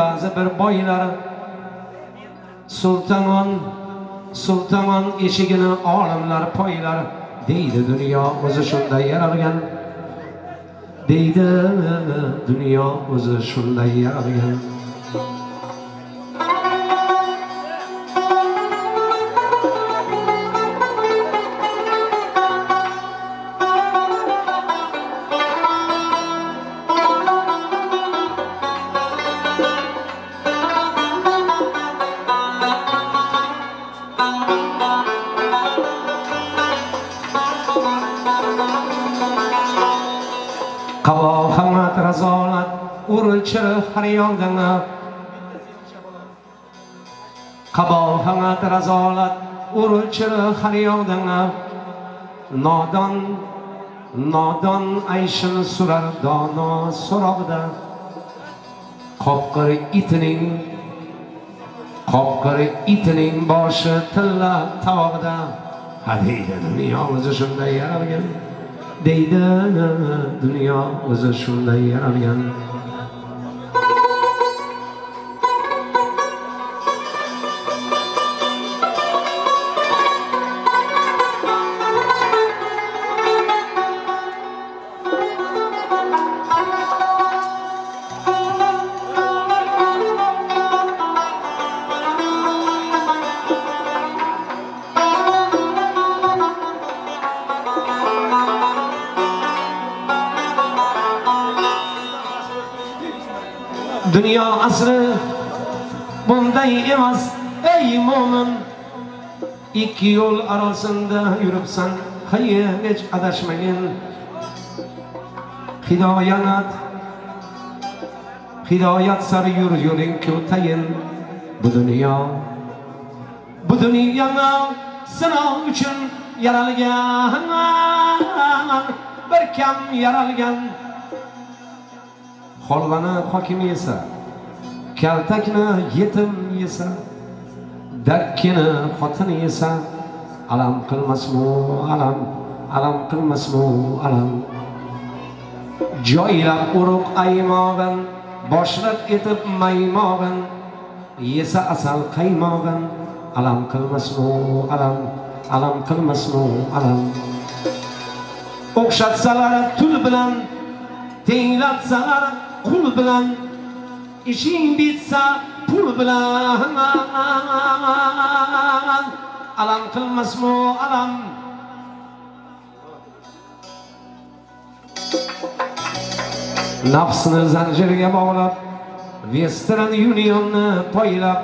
ba'zi bir boylar. Sultamon sultamon eshigini olimlar poylar deydi dunyo o'zi shunday yaralgan deydi dunyo o'zi shunday yaralgan urilchir qabol yoqdan qabo hammat razolat urilchir har yoqdan nodon nodon ayshin surar dono so'roqda qopqir itining qopqir itining boshi tilla tovoqda ha deydi dunyo o'zi shunday yaralgan deydi dunyo o'zi shunday yaralgan dunyo asri bunday emas ey mo'min. Ikki yo'l orasida yuribsan hayi hech adashmagin. Hidoyat hidoyat sari yur yo'ling ko'tayin. Bu dunyo bu dunyo sinov uchun yaralgan. Bir kam yaralgan. Holvani hokimi esa kaltakni yetim yesa dakkini xotin yesa alam qilmasmu alam alam qilmasmu alam. Joylab urug' aymog'in boshliq etib maymog'in yesa asal qaymog'in alam qilmasmu alam alam qilmasmu alam. O'xshatsalar tul bilan tenglatsalar qul bilan ishing bitsa pul bilan alam qilmasmu alam nafsni zanjirga bog'lab western unionni poylab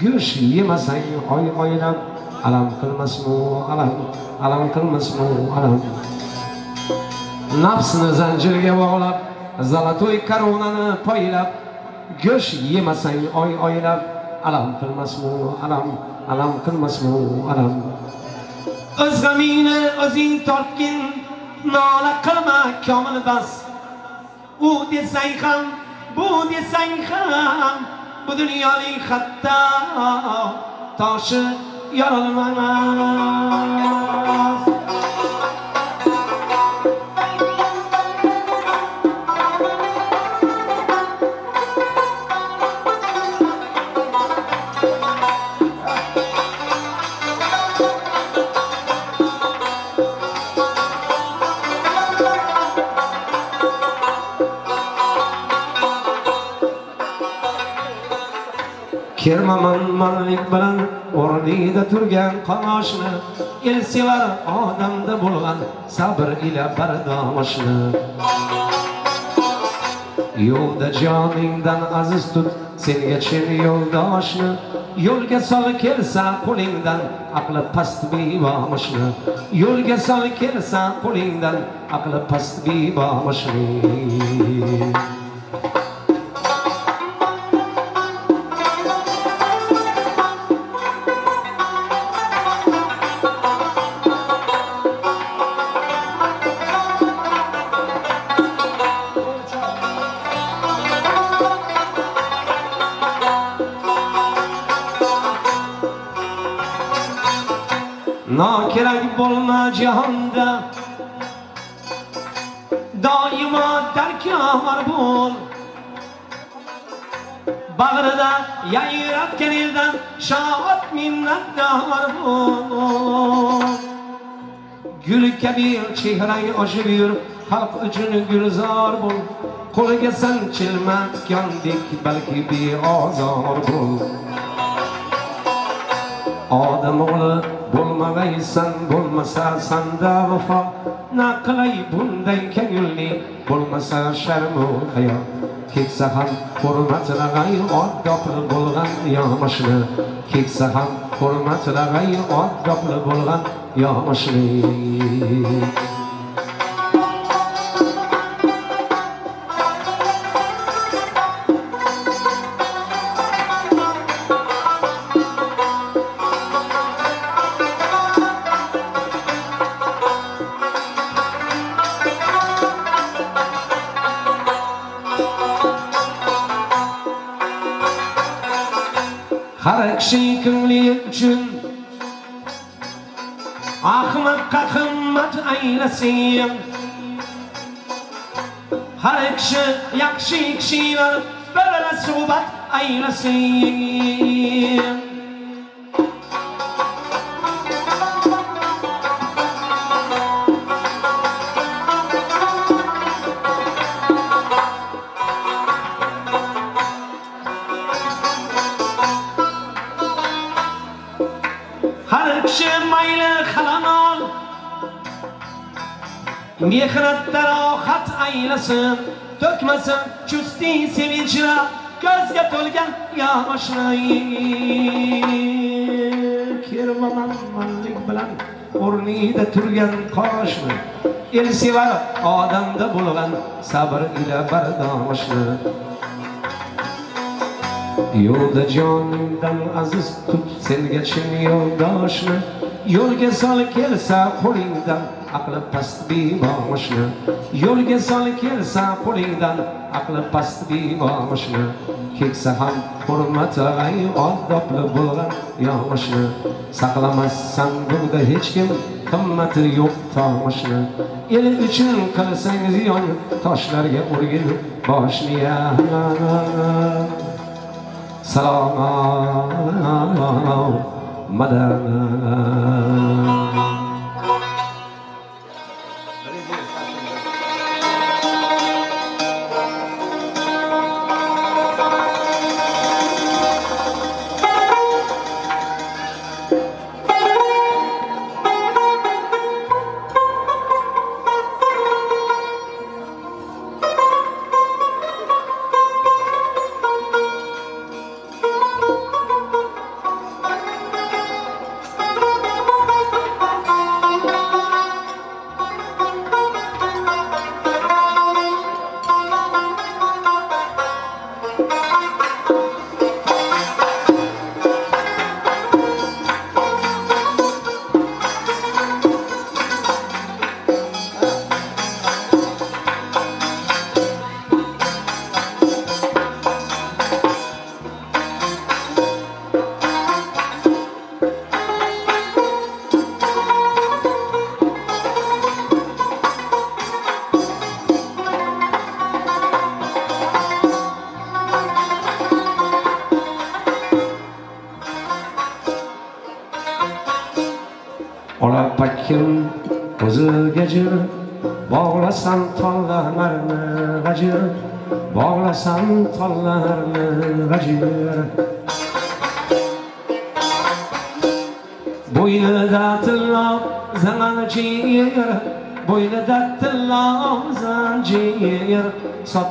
go'sht yemasang oy oylab alam qilmasmu alam alam qilmasmu alam nafsni zanjirga bog'lab zolotoy koronani poylab go'sht yemasang oy oylab alam qilmasmu alam alam qilmasmu alam. O'z g'amingni o'zing tortgin nola qilma komil bas. U desang ham bu desang ham bu dunyoning hatto toshi yorolmas Kirmaman manlik bilan o'rnida turgan qoshni el sevar odamda bo'lgan sabr ila bardoshni. Yo'lda joningdan aziz tut senga chin yo'ldoshni. Yo'lga sol kelsa qo'lingdan aqli past bevoshni yo'lga sol kelsa qo'lingdan aqli past bevoshni kaybolma cihanda. Daima dergah var bul Bağrıda yayrat kenilden Şahat minnetgah var bul Gül kebir çehreyi aşıp yür Halk için gülzar bul. Kul gelsen çilmek yandik Belki bir azar bul. Odam o'g'li bo'lmag'aysan bo'lmasa sanda vafo na qilay bunday ko'ngilli bo'lmasa sharmu hayo. Keksa ham hurmatlag'ay oddobli bo'lgan yomoshni keksa ham hurmatlag'ay oddobli bo'lgan yomoshni nasiyam Har ekshi yakshi ekshi var Bela subat mehnatda rohat aylasin to'kmasin chusti sevinchlar ko'zga to'lgan yoshlar kirmamanlik bilan o'rnida turgan qoshni el sevar odamda bo'lgan sabr ila bardoshni. Yo'lda joningdan aziz tut senga chin yo'ldoshni. Yo'lga sol kelsa qo'lingdan aqli past bemoshni yo'lga sol kelsa qo'lingdan aqli past bemoshni keksa ham hurmatay oddobli bo'lgan yoshni. Saqlamassan bunda hech kim qimmati yo'q tomoshni el uchun qilsang ziyon toshlarga urgin boshni ya. Salam Madana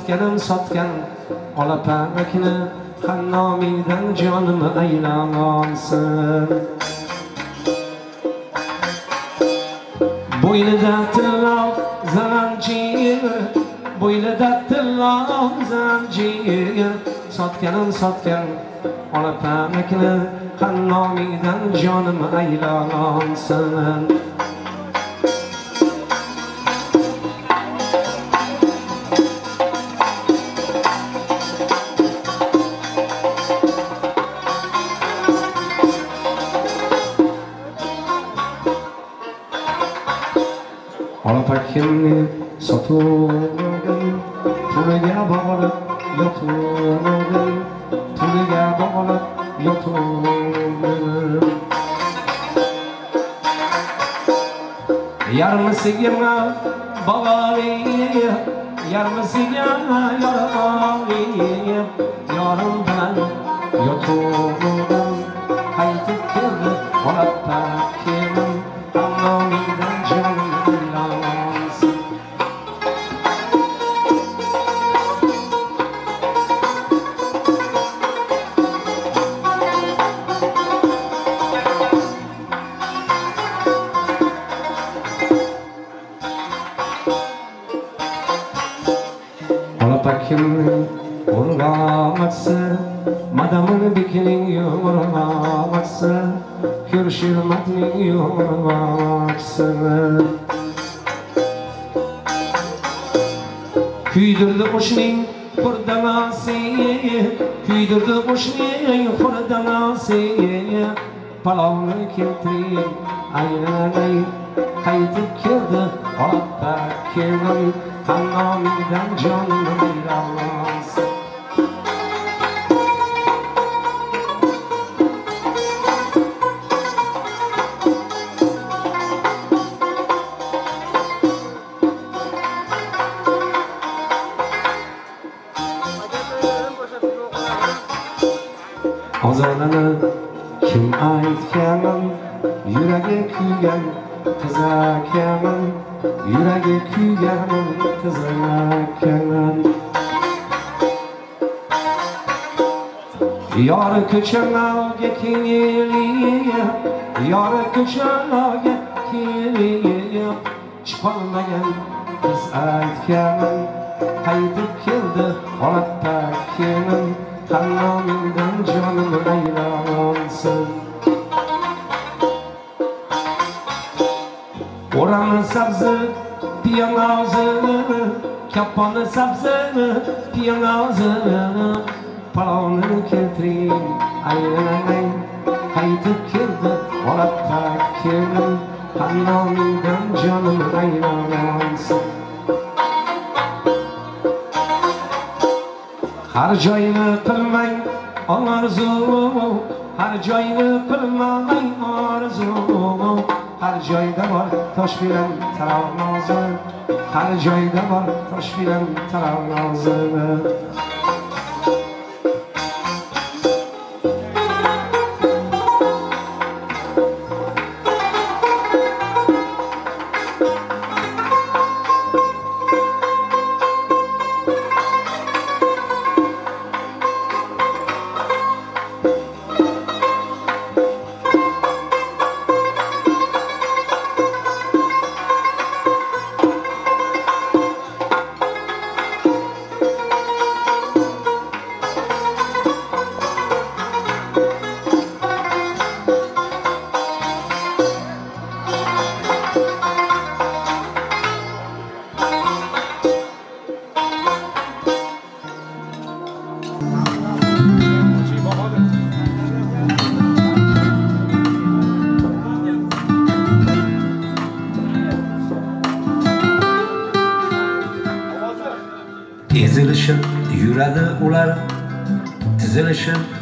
Sotganim sotgan olapamakni Xannomiydan jonim aylanolsin Bo'ynida tillo zanjir Bo'ynida tillo zanjir. Sotganim sotgan olapamakni Xannomiydan jonim aylanolsin kimli sotulmadım Tuliga borib yotulmadım Tuliga borib yotulmadım Yarmisiga bog'oli yarmisiga yor Senden canlı biraz Ozanını kim aytkamin yuragi kuygan qizakamim yuragi kuyganim qizakanin yori ko'chalarga kelib yori ko'chalarga kelib chiqolmagan qiz aytganin qaytib keldi olatda kelim hamnomingdan jonim aylansin Pone sapsene, piyanazene Palonunu keltirin, aylanay Haydi kirdi, oraqqa kirdim Hannomingdan jonim aylanansin Har joyini qilmang orzu Har joyini qilmang orzu Har joyda bor tosh bilan tarozi har joyda bor tosh bilan taronozi.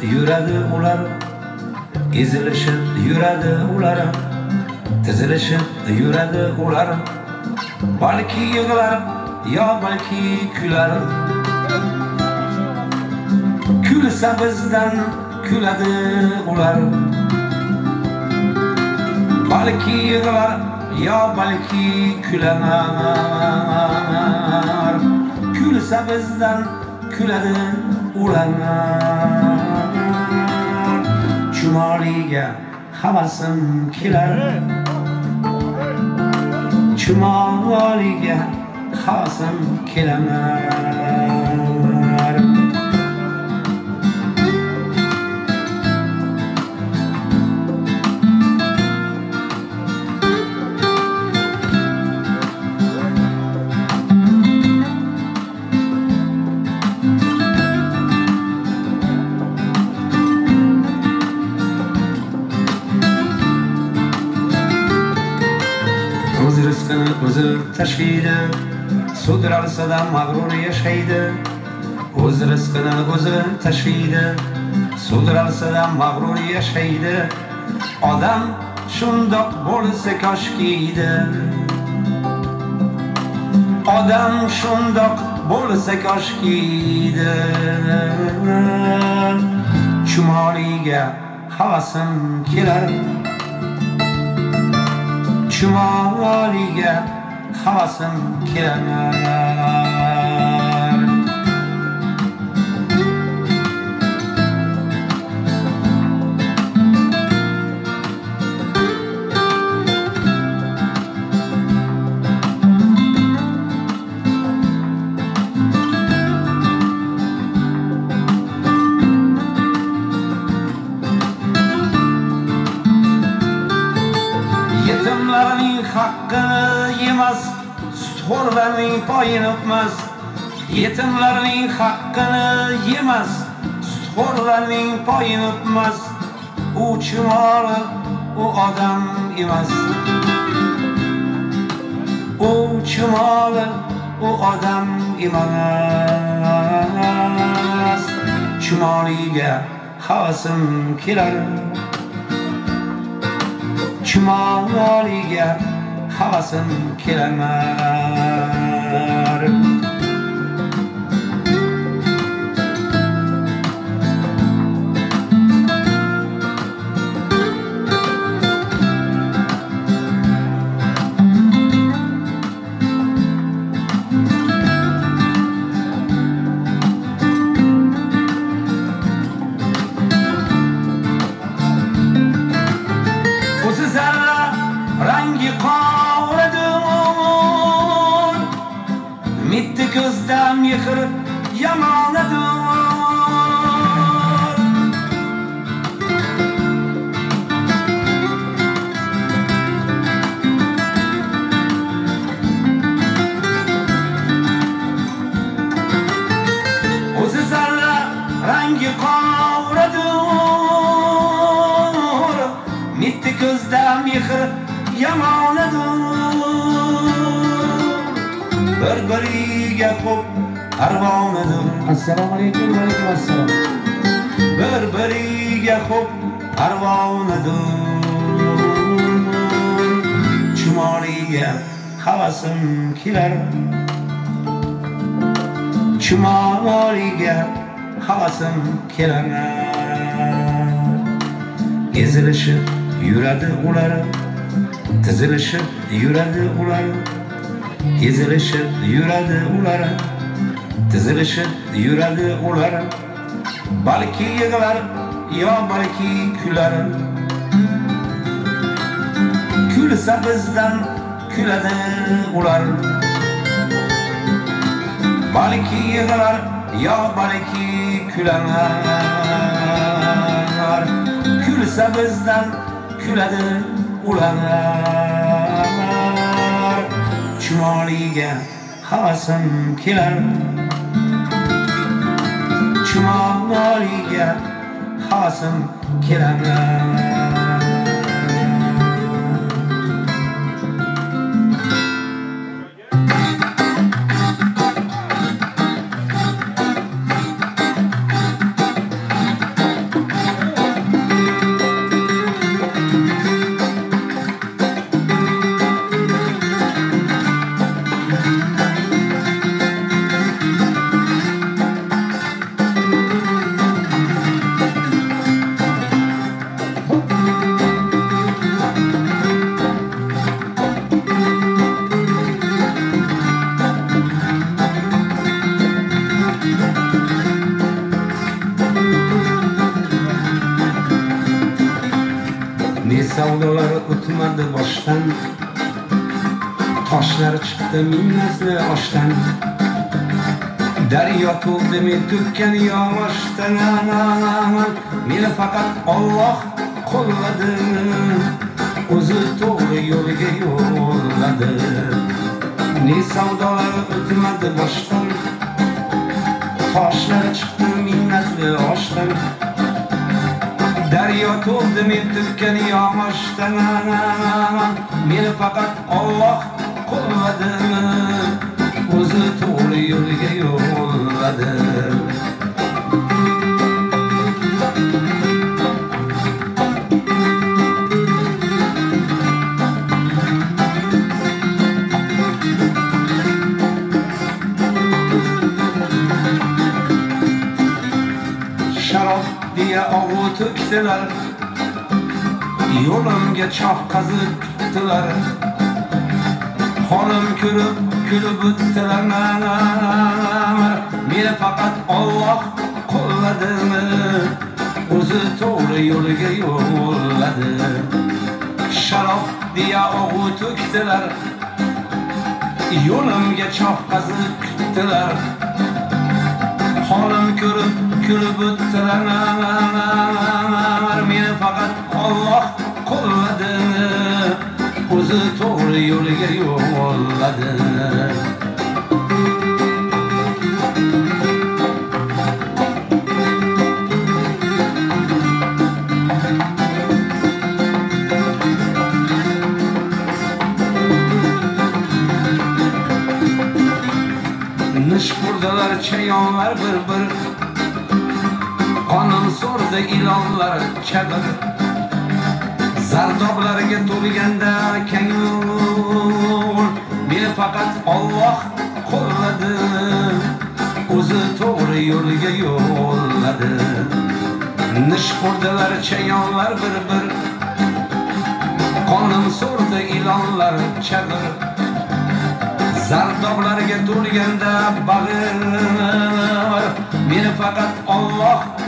Yuradi ular ezilishib yuradi ular tizilishib yuradi ular balki yig'lar yo balki kular kulsa bizdan kuladi ular. Balki yig'lar yo balki kular kulsa bizdan kuladi ular chumoliga havasim kelar. Chumoliga havasim kelaman. Tashlaydi sudralsada mag'rur yashaydi. O'z rizqini o'zi tashlaydi sudralsada mag'rur yashaydi. Odam shundoq bo'lsa koshkiydi odam shundoq bo'lsa koshkiydi chumoliga havasim kelar. Chumoliga havasim kelar to'rvaning poyini o'pmas yetimlarning haqqini yemas. Sutxo'rlarning poyini o'pmas u chumol u odam emas. U chumol u odam emas. Chumoliga havasim kelar. Chumoliga havasim kelar assalomu alaykum va alaykum assalom bir biriga xo'p parvonadir chumoliga havasim kelar chumoliga havasim kelar ezilishib yuradi ular tizilishib yuradi ular ezilishib yuradi ular tizilishib yuradi ular balki yig'lar yo balki kular kulsa bizdan kuladi ular. Balki yig'lar yo balki kular kulsa bizdan kuladi ular chumoliga havasim kelar chumoliga hosim kelaman minnatli oshdan daryo to'ldi men to'kkan yoshdan meni faqat Alloh qo'lladi o'zi to'g'ri yo'liga yo'lladi ne savdolar o'tmadi boshdan toshlar chiqdi minnatli oshdan daryo to'ldi men to'kkan yoshdan meni faqat Alloh qo'lladi o'zi to'g'ri yo'lga yo'lladi og'u to'kdilar yo'limga choh qazib tutdilar holim ko'rib kulib o'tdilar. Meni faqat Alloh qo'lladi o'zi to'g'ri yo'liga yo'lladi. Sharob deya og'u to'kdilar. Yo'limga choh qazib kutdilar holim ko'rib kulib o'tdilar meni faqat Alloh qo'lladi o'zi to'g'ri yo'liga yo'lladi nish qurdilar chayonlar bir bir qonim so'rdi ilonlar chaqir zardoblarga to'lganda kang yo'l meni faqat Alloh qo'lladi. O'zi to'g'ri yo'lga yo'lladi. Nish qurdilar chayonlar bir bir qonim so'rdi ilonlar chaqir zardoblarga to'lganda bag'ir. Meni faqat Alloh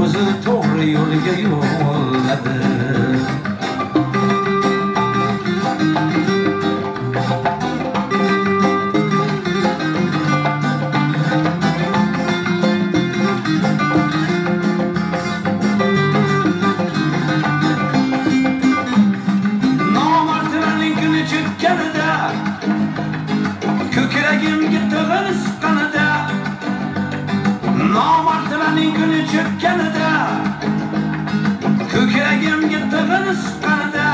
o'zi to'g'ri yo'lga yo'lladi cho'kkanida ko'kragimga tig'in siqqanida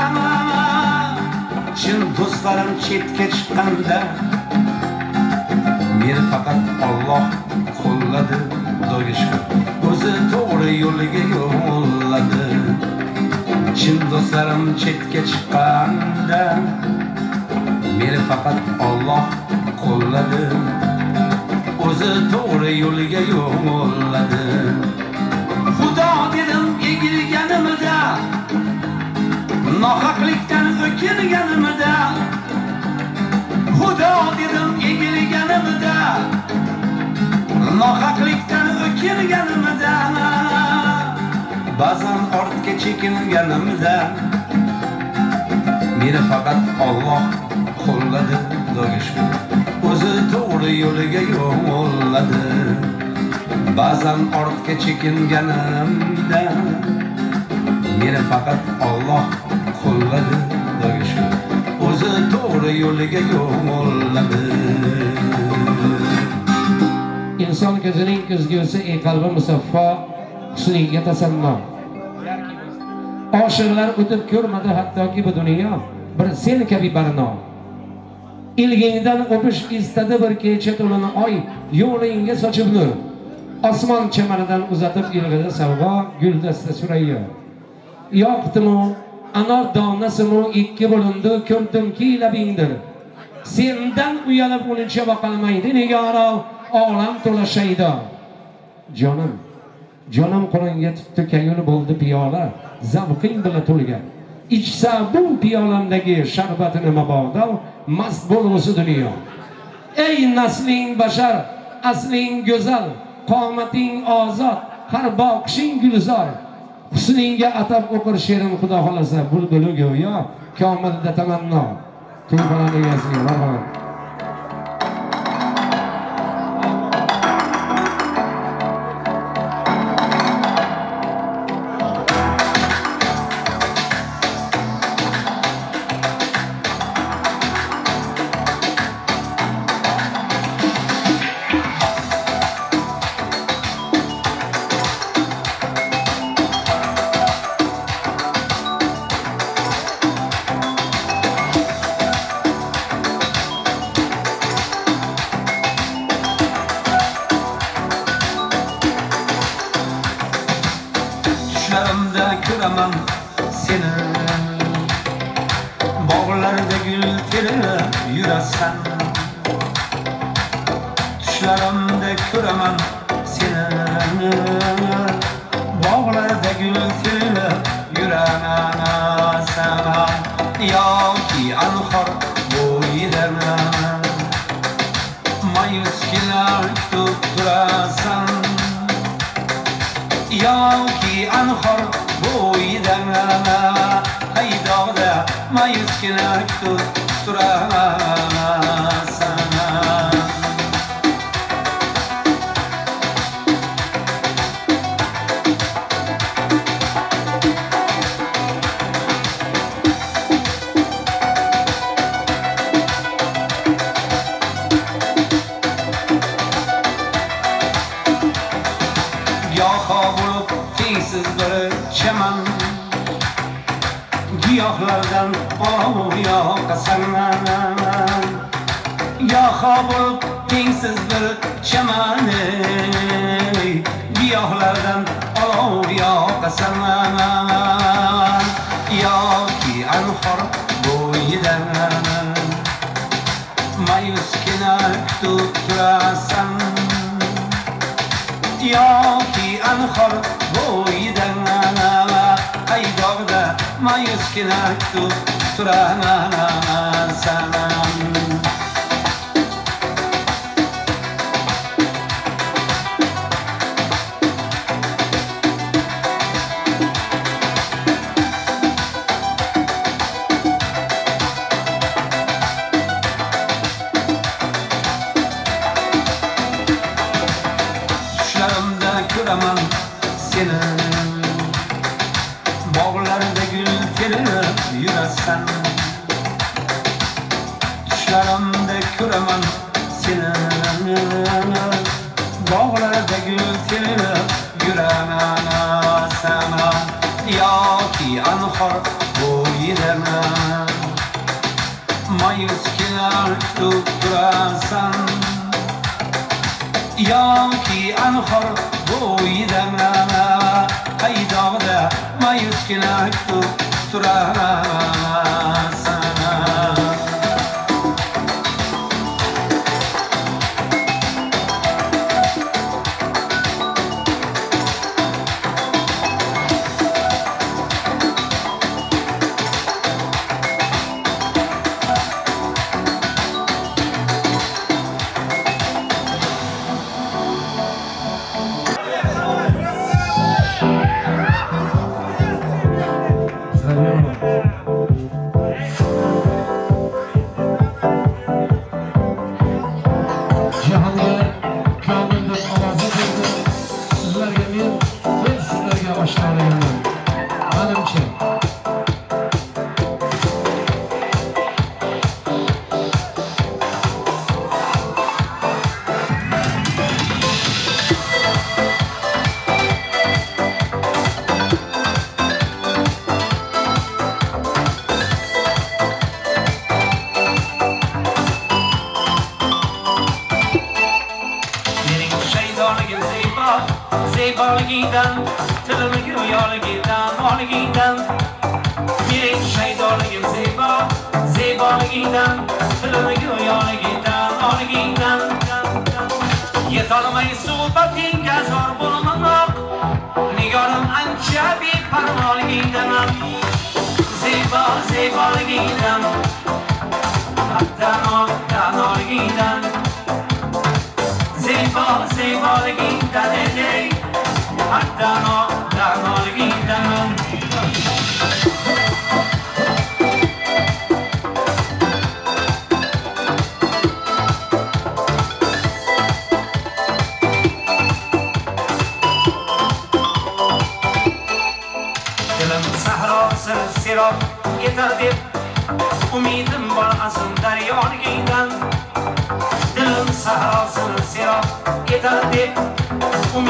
chin do'stlarim chetga chiqqanda meni faqat Alloh qo'lladi xudoga shukur o'zi to'g'ri yo'liga yo'lladi. Chin do'stlarim chetga chiqqanda meni faqat Alloh qo'lladi. O'zi to'g'ri yo'liga yo'lladi. Dedim egilganimda nohaqlikdan o'kinganimda xudo dedim egilganimda nohaqlikdan o'kinganimda ba'zan ortga chekinganimda. Meni faqat Alloh qo'lladi xudoga shukur o'zi to'g'ri yo'liga yo'lladi. Ba'zan ortga chekinganimda meni faqat Alloh qo'lladi xudoga o'zi to'g'ri yo'liga yo'lladi inson ko'zining ko'zgusi ey qalbi musaffo husniga tasanno. Oshiqlar o'tib ko'rmadi hattoki bu dunyo bir sen kabi barno. Ilgingdan o'pish istadi bir kecha to'lini oy yo'lingga sochib nur. Osmon chamanidan uzatib ilg'ida savg'o guldasta surayyo. Yoqdimu anor donasimu ikki bo'lindi ko'rdimki labingdir sendan uyalib uncha boqolmaydi nigoro olam to'la shaydo jonim jonim qo'lingga tutdi kayun bo'ldi piyola zavqing bilan to'lgan. Ichsa bu piyolamdagi sharbatini mabodo mast bo'lg'usi dunyo. Ey nasling bashar asling go'zal qomating ozod har boqishing gulzor. Husningga atab o'qir she'rim xudo xohlasa bulbulu go'yo komilda tamanno. To'yxonani egasiga marhamat. Bog'larda gul terib yuraman sana yoki anhor bo'yida mayusgina kutib turasan yoki anhor bo'yida haydog'da mayusgina kutib turasan giyoho tengsiz bir chaman ey, giyohlardan olov yoqasan. Yoki anhor bo'yidan. Mayuskina kutib turasan. Yoki anhor bo'yidan. Haydog'da mayuskina kutib turasan. Kutib yoki anhor bo'yidan haydog'da mayuskina kutib turaman. Sizlarga men, men sizlarga ادامه صحبت این گزار بلمناق نگارم انچبی پرمال گیدنم زیبا زیبا گیدم تنها تنها گیدم زیبا زیبا گیدن دی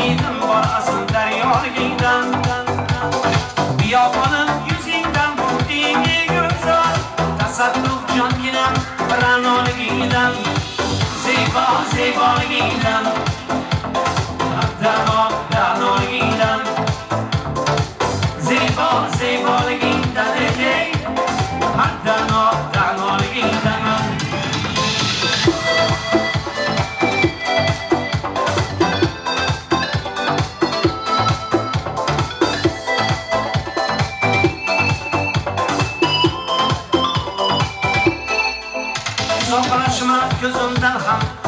umidim bor asl daryoligingdan biyobonim yuzingdan burding ey go'zal tasadduq jonginam ra'noligingdan zebo zeboligingdan gözümden ham